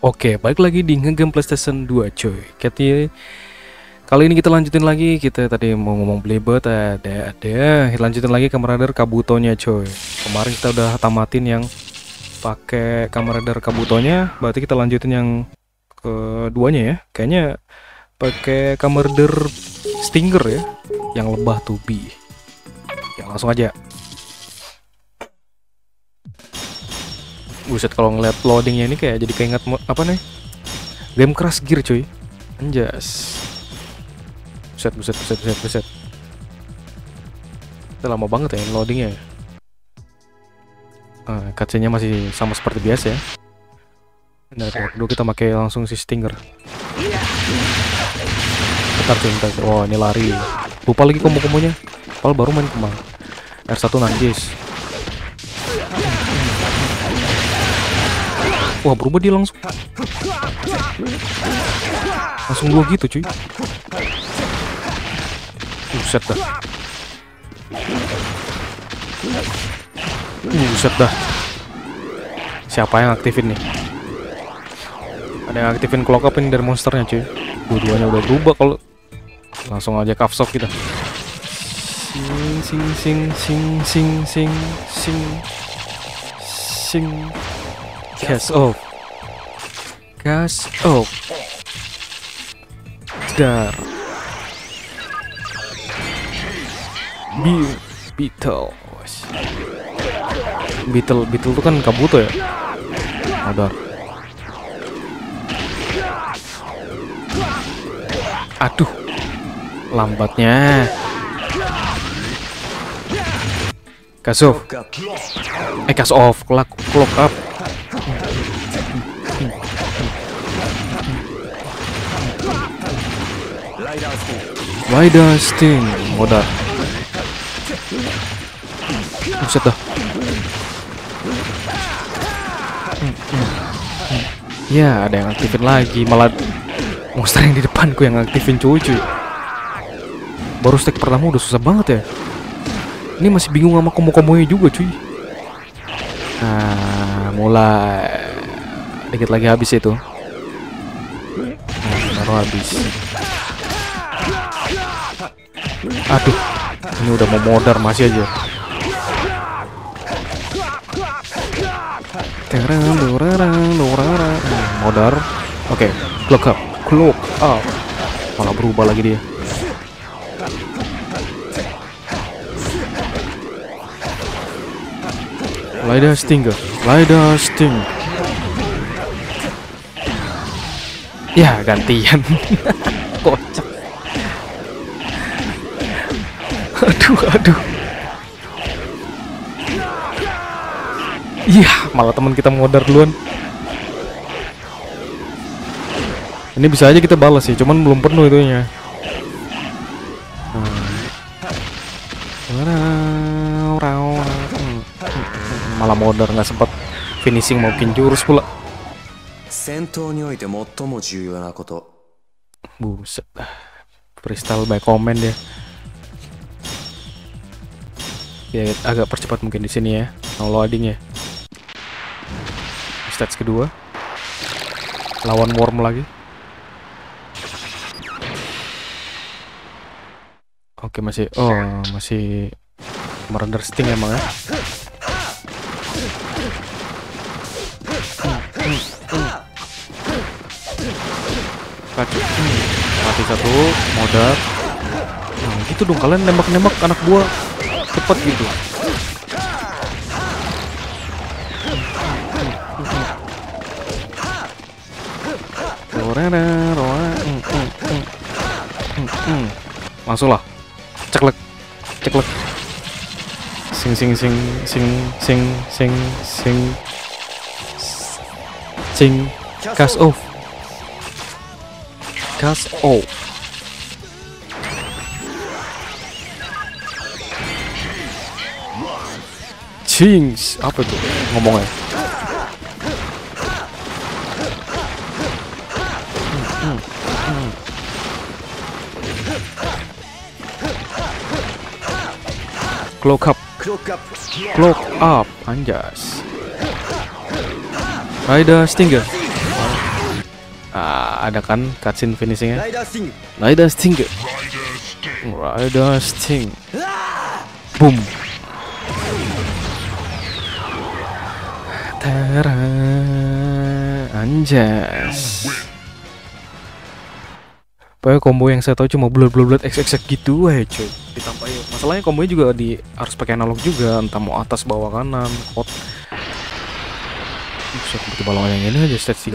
Oke, balik lagi di ngegame PlayStation 2 cuy. Kati kali ini kita lanjutin lagi. Kita tadi mau ngomong Blaybird ada ada. Lanjutin lagi Kamen Rider Kabutonya cuy. Kemarin kita udah tamatin yang pakai Kamen Rider Kabutonya, berarti kita lanjutin yang keduanya ya. Kayaknya pakai Kamen Rider Stinger ya, yang lebah tubi. Ya langsung aja. Buset kalau ngeliat loadingnya ini kayak jadi keinget apa nih? Game Crash Gear cuy. Anjas. Buset buset buset buset buset. Itu lama banget ya loadingnya. ya. Ah, cutscene-nya masih sama seperti biasa ya. Nah, dulu kita pakai langsung si Stinger. Bentar cuy, bentar. Oh, ini lari. Lupa lagi kombo-kombonya. Padahal baru main kemarin. R1 Nanjis. Wah berubah dia langsung. Langsung gua gitu cuy. Buset dah. Buset dah. Siapa yang aktifin nih? Ada yang aktifin clock up ini dari monsternya cuy. Dua-duanya udah berubah kalau Langsung aja kafsok kita. Sing sing sing sing sing sing sing Gas off. Gas off. Dar. Bi Beetle. Beetle Beetle itu kan Kabuto ya? Adar. Aduh. Lambatnya. Gas off. Eh gas off. Clock, clock up. Rider Sting? Modal Buset dah. Ya ada yang aktifin lagi. Malah monster yang di depanku yang aktifin cuy Baru stack pertama udah susah banget ya. Ini masih bingung sama kombo-kombonya juga cuy. Nah mulai. Dikit lagi habis itu. Nah, baru habis Aduh, ini udah mau modar masih aja. Terang, dorarang. Hmm, Modar. Oke, clock up, clock up. Malah berubah lagi dia. Lida Stinger, Lida Sting. Ya gantian. aduh aduh. Iya malah teman kita modar duluan. Ini bisa aja kita balas sih cuman belum penuh itunya. Hmm. Hmm. Malah modar nggak sempat finishing mungkin jurus pula. Buset Freestyle by comment ya ya agak percepat mungkin di sini ya mau loading ya. Stage kedua. Lawan worm lagi. Oke masih oh masih merender sting emang ya. Kacau Hmm, mati satu modal nah gitu dong kalian nembak-nembak anak buah cepet gitu. Langsung lah ceklek. Ceklek. Sing sing sing sing sing sing sing. Sing. Gas off. Gas off Jinx apa tuh ngomongnya. Cloak up. Cloak up. Anjas. Rider Stinger. Ah, ada kan cutscene finishingnya? Rider Stinger. Rider Sting Boom. Tara Anjas Pokoknya combo yang saya tahu cuma blur blur blur XX gitu aja cuy ditampain ya, masalahnya kombonya juga di harus pakai analog juga entah mau atas bawah kanan hot Bisa begitu balong yang ini aja sih.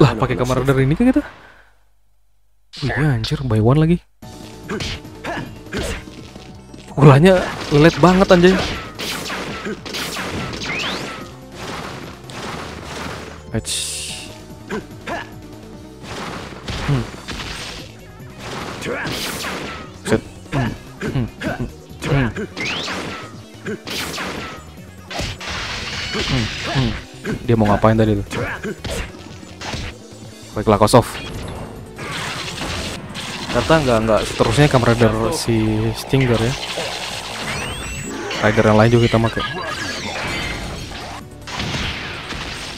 Lah, pakai kamar dari ini kan kita? Wih, anjir, by one lagi. Pukulannya lelet banget anjay Ech. Hmm. Hmm. Hmm. Dia mau ngapain tadi tuh? Baiklah Kosov ternyata nggak nggak seterusnya kamera Rider si Stinger ya Rider yang lain juga kita pakai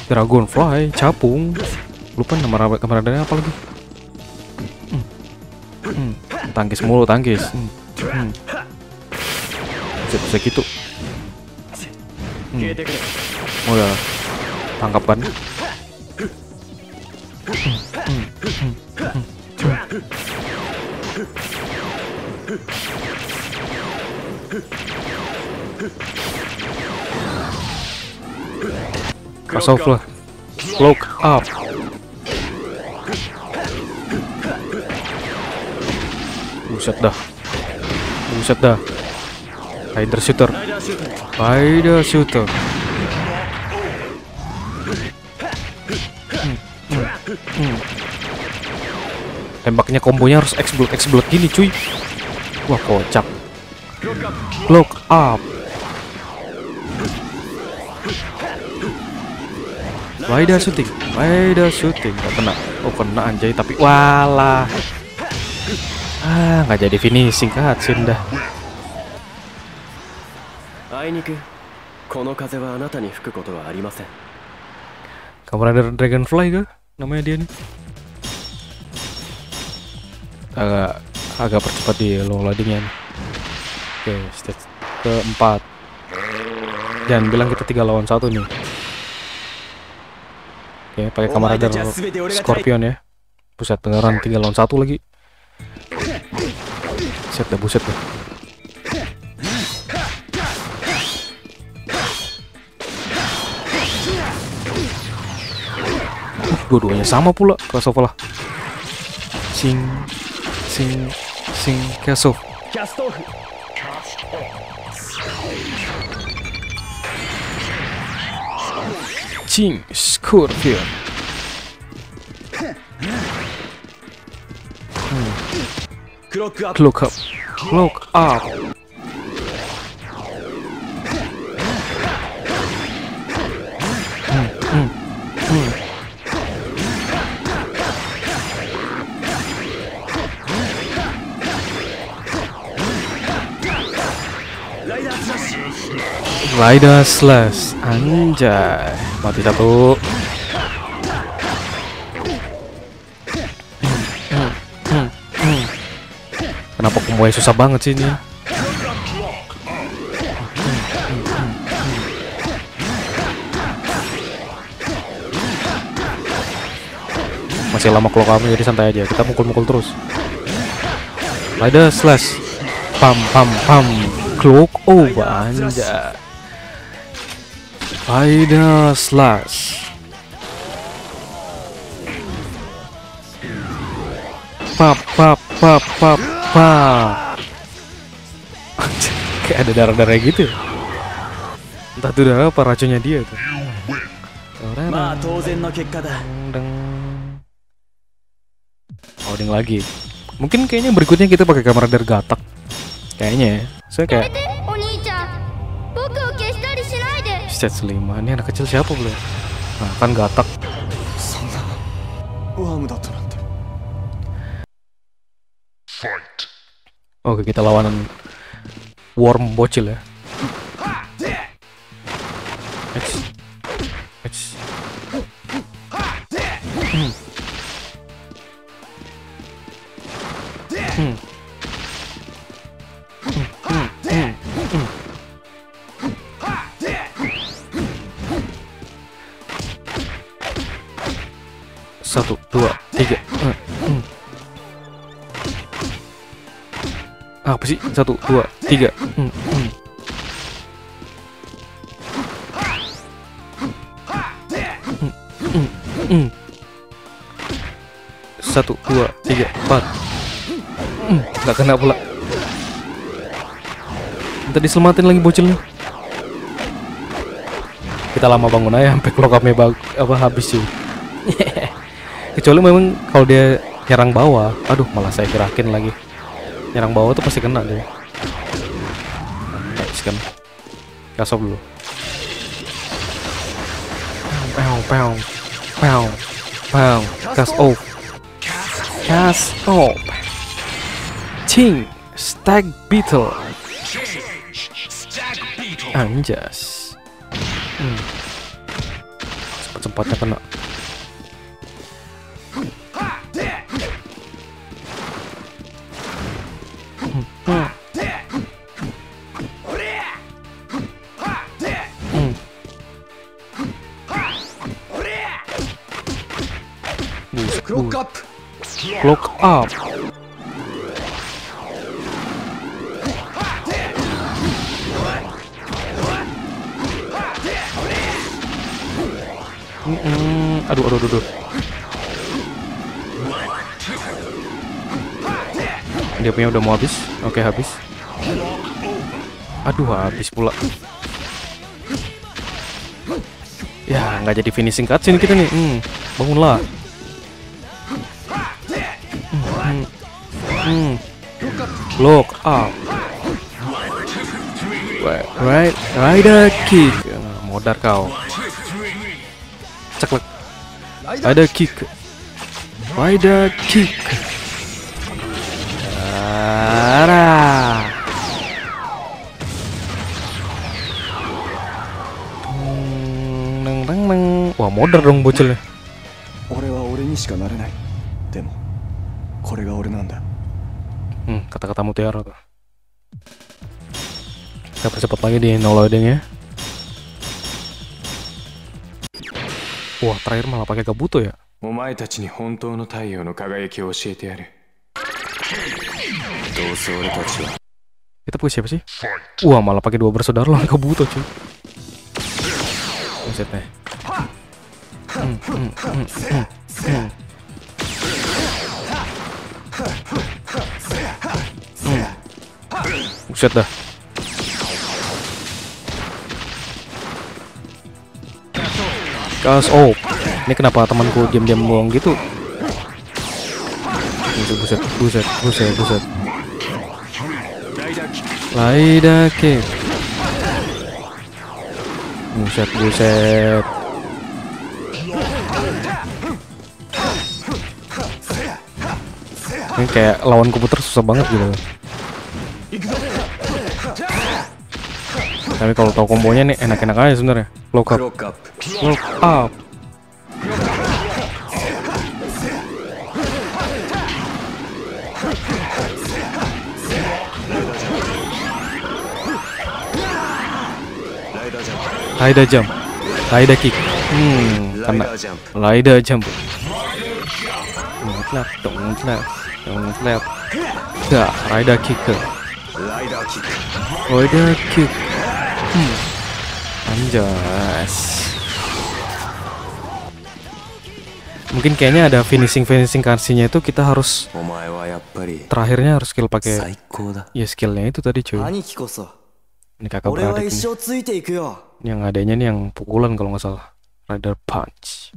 Dragonfly, capung lupa nama kamera Ridernya apa lagi hmm. hmm. Tangkis mulu tangkis hmm. Hmm. gitu hmm. oh ya tangkap kan hmm. Hmm. Hmm. Hmm. Hmm. Crossover. Cloak up. Buset dah. Buset dah. Rider shooter. Rider shooter. Hmm. Hmm. Hmm ュート Rider shooter. Tembaknya kombonya harus explode explode gini cuy. Wah kocak. Look up. Rider shooting, Rider shooting, nggak kena. Oh kena anjay tapi walah. Ah nggak jadi finishing cutscene dah. あいにくこの風はあなたに吹くことはありません Kamu Rider Dragonfly kah? Namanya dia nih. Agak agak percepat di low loadingnya. Oke, stage keempat. Jangan bilang kita tiga lawan satu nih. Oke, pakai kamar Rider Scorpion ya. Buset beneran tiga lawan satu lagi. Buset dah, buset dah. Dua-duanya sama pula crossover lah. Sing, Sing, sing, cast off. Cast off. Cast off. Team Scorpion. Hmm. Clock up. Clock up. Clock up. Rider Slash Anjay. Mati satu. Kenapa kombonya susah banget sih ini? Masih lama kalau kamu jadi santai aja. Kita mukul-mukul terus. Rider Slash Pam pam pam. Cloak Oh anjay Aida Slash Pap pap pap pap pap Kayak ada darah-darah gitu ya? Entah itu darah apa racunnya dia tuh. Oding lagi. Mungkin kayaknya berikutnya kita pakai kamera dari gatak Kayaknya ya. Saya kayak Stage 5. Ini anak kecil siapa belum? Nah, kan gatak. Oke, kita lawanan worm bocil ya. Next. Apa sih? Satu, dua, tiga. Hmm, hmm. Hmm. Satu, dua, tiga, empat. Hmm, nggak kena pula. Minta diselamatin lagi bocilnya. Kita lama bangun aja sampai clock up-nya bag- apa habis sih. Kecuali memang kalau dia nyerang bawah, aduh malah saya gerakin lagi. Nyerang bawah tuh pasti kena dia. Habis kan. Kasop dulu. Pow, pow, pow, pow, cast off, cast off, Ting, stag beetle, anjas, hmm. sempat-sempatnya kena. Clock up. Mm-mm. Aduh, aduh, aduh, aduh. Dia punya udah mau habis. Oke, habis. Aduh, habis pula. Ya, nggak jadi finishing cutscene kita nih. Hmm, bangunlah. Hmm. Look up. Right, rider kick. Modar kau. Ceklek. Rider kick. Rider kick. Ara. Teng, teng, teng, teng. Wah, modar dong bocilnya. Hmm, kata-kata mutiara tuh. Kita percepat lagi di no loading ya. Wah, terakhir malah pakai kabuto ya. Kita punya siapa sih? Wah malah pakai dua bersaudara loh Kabuto cuy. Buset. Hmm, hmm, hmm, hmm, hmm. Buset dah. Kas oh. Ini kenapa temanku diam-diam buang gitu? Buset, buset, buset, buset, buset. Laidake. Buset, buset. Ini kayak lawan komputer susah banget gitu. Tapi kalau tau kombonya nih enak-enak aja sebenarnya. Lock up. Lock up. Lock up. Jump. Raida kick. Hmm, kena. Raida jump. Don't clap, don't clap, don't clap. Dah, Raida kick. Raida kick. Raida kick. Hmm. Anjas. Mungkin kayaknya ada finishing-finishing kansinya itu kita harus terakhirnya harus skill pakai ya skillnya itu tadi cuy. Ini kakak beradik ini Yang adanya nih yang pukulan kalau nggak salah. Rider Punch.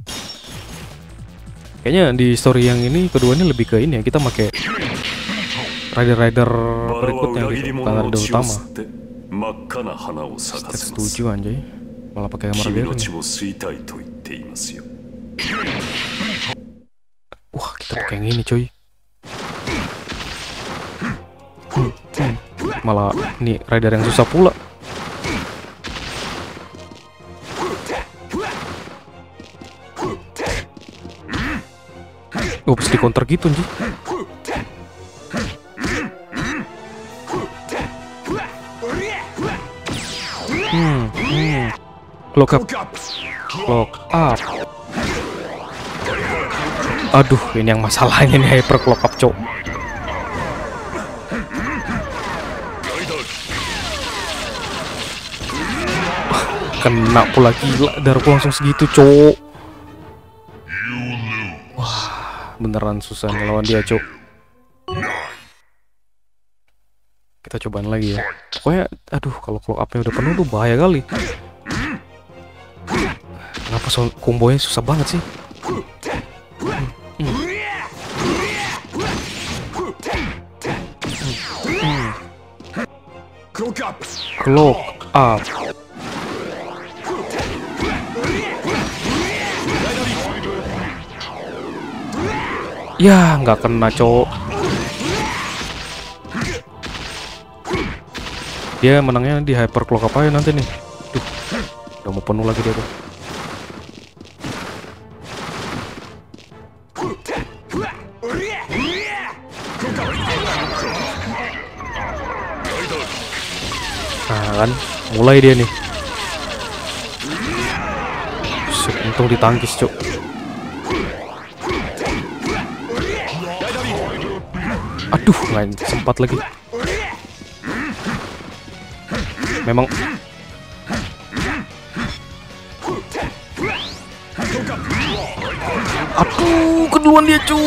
Kayaknya di story yang ini keduanya lebih ke ini ya kita pakai rider-rider berikutnya gitu, bukan utama. 真っ赤な花を咲かせます。Malah pakai kamar dia. Wah, kita pakai yang ini, coy. Malah nih rider yang susah pula. Ups, di counter gitu, anjir. Lock up, lock up. Aduh, ini yang masalahnya nih hyper clock up, cok. Kena pula gila, darahku langsung segitu, cok. Beneran susah ngelawan dia, cok. Kita cobaan lagi ya. Pokoknya, aduh, kalau clock up-nya udah penuh tuh bahaya kali. Kenapa so kombonya susah banget sih? Clock up. Ya, nggak kena, cowok. Dia menangnya di hyper clock apa ya nanti nih? Duh, udah mau penuh lagi dia tuh. Nah kan, mulai dia nih. Buset, untung ditangkis, cuk. Aduh, nggak sempat lagi. Memang Aduh, keduluan dia, cu.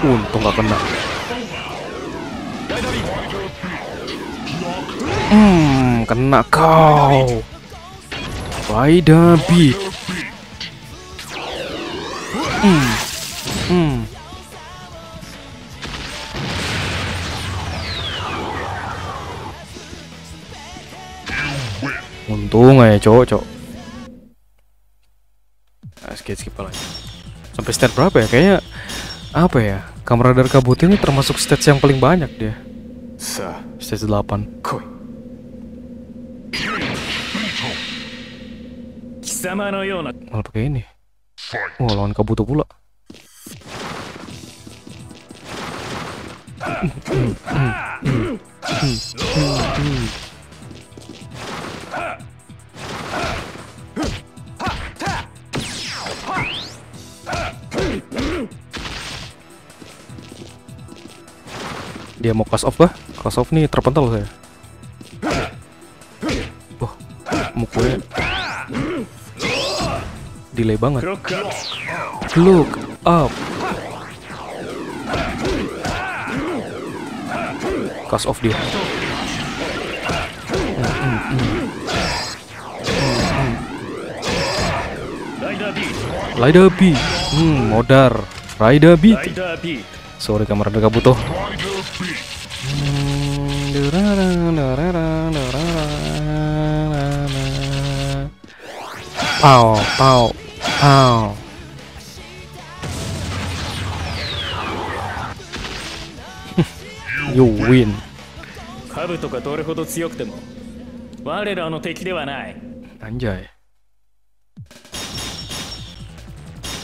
Untung gak kena. Hmm, kena kau. Baida beat. Hmm. Hmm. Untung aja cowok cowok. Nah, skip skip lagi. Sampai stat berapa ya? Kayaknya apa ya? Kamera dari kabut ini termasuk stats yang paling banyak dia. Stat 8. Koi. Malah pakai ini. Oh, lawan Kabuto pula. Dia mau cast off kah? Cast off nih terpental saya. Wah, mukulnya delay banget. Look up. Cast off dia. Rider B. Hmm, modar. Rider B. Sorry kamar dekat butuh. Pow. Pow. pow. you win. トカブトがどれほど強くても我らの敵ではない Anjay.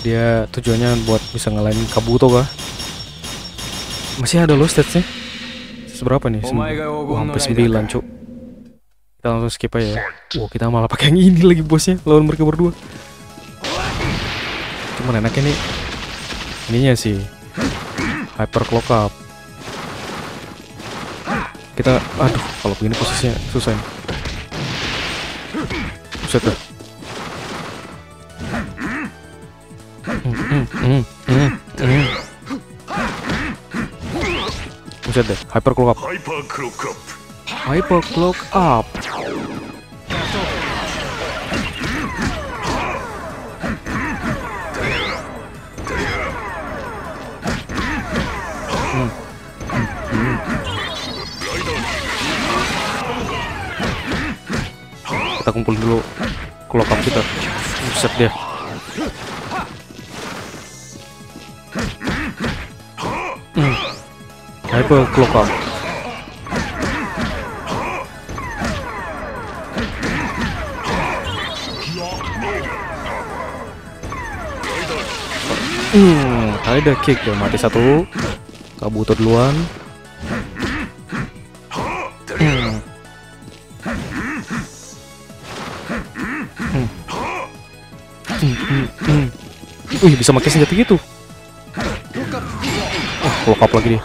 Dia tujuannya buat bisa ngalahin Kabuto kah? Masih ada loh statsnya. Seberapa nih? Sem Omae ga oh, Ogon no hampir Rider 9 cuk. Kita langsung skip aja ya. Wow, kita malah pakai yang ini lagi bosnya lawan mereka berdua. cuman enaknya ini ininya sih. Hyper clock up. Kita aduh kalau begini posisinya susah ini. Buset dah deh, hyper clock up. Hyper clock up. Kita kumpul dulu up kita. Buset dia. Hmm. Hyper up. Hmm, ada kick ya mati satu. Kabuto duluan. Wih, bisa pakai senjata gitu. Oh, lock up lagi dia.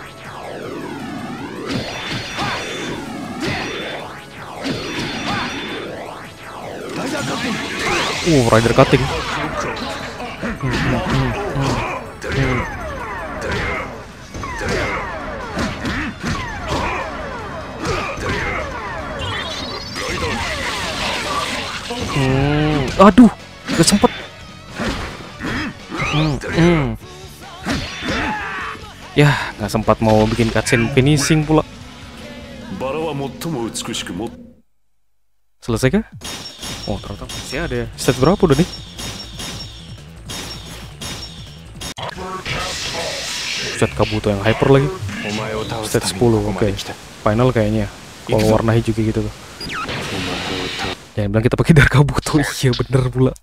Uh, rider cutting. Hmm, hmm, hmm, aduh, gak sempet. sempat mau bikin cutscene finishing pula. Selesai kah? oh ternyata masih ada ya. Set berapa udah nih? Set Kabuto yang hyper lagi. Set 10 oke. Okay. final kayaknya ya. kalau warna hijau gitu tuh. Jangan bilang kita pakai Dark Kabuto. Iya bener pula.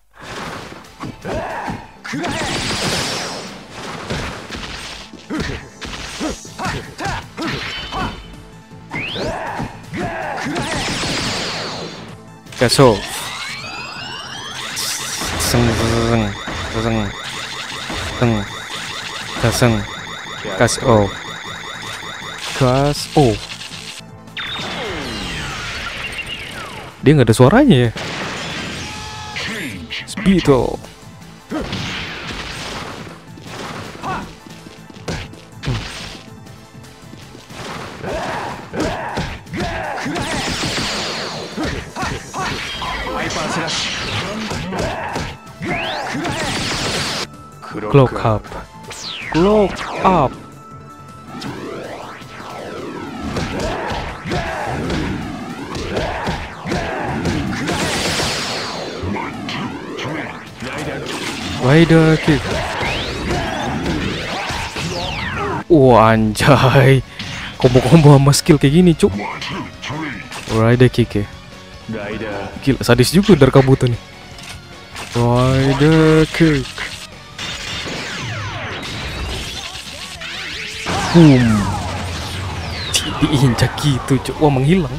Kaso. Seng seng seng seng kaseng kas oh kas oh dia nggak ada suaranya ya? Speedo Cloak up. Cloak up. Wider kick. Wah oh, anjay. Combo-combo sama skill kayak gini, cuk. Rider kick ya. Gila sadis juga dari kabutan nih. Rider kick. Boom. Diinjak gitu, cok. Wah, menghilang.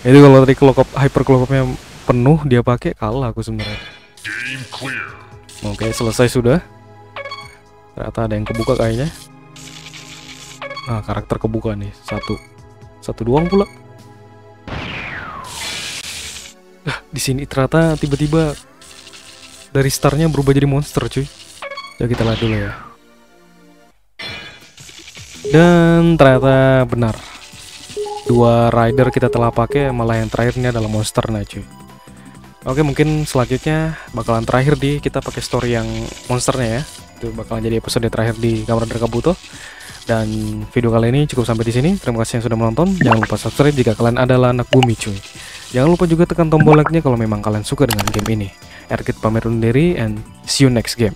Itu kalau tadi kelokop hyper kelokopnya penuh dia pakai kalah aku sebenarnya. Oke, selesai sudah. Ternyata ada yang kebuka kayaknya. Nah, karakter kebuka nih. Satu. Satu doang pula. Nah, di sini ternyata tiba-tiba dari startnya berubah jadi monster, cuy. Coba kita lihat dulu ya. Dan ternyata benar. Dua rider kita telah pakai malah yang terakhir adalah monster nah cuy. Oke mungkin selanjutnya bakalan terakhir di kita pakai story yang monsternya ya. Itu bakalan jadi episode terakhir di Kamar Kabuto. Dan video kali ini cukup sampai di sini. Terima kasih yang sudah menonton. Jangan lupa subscribe jika kalian adalah anak bumi cuy. Jangan lupa juga tekan tombol like nya kalau memang kalian suka dengan game ini Erkit pamit undur diri and see you next game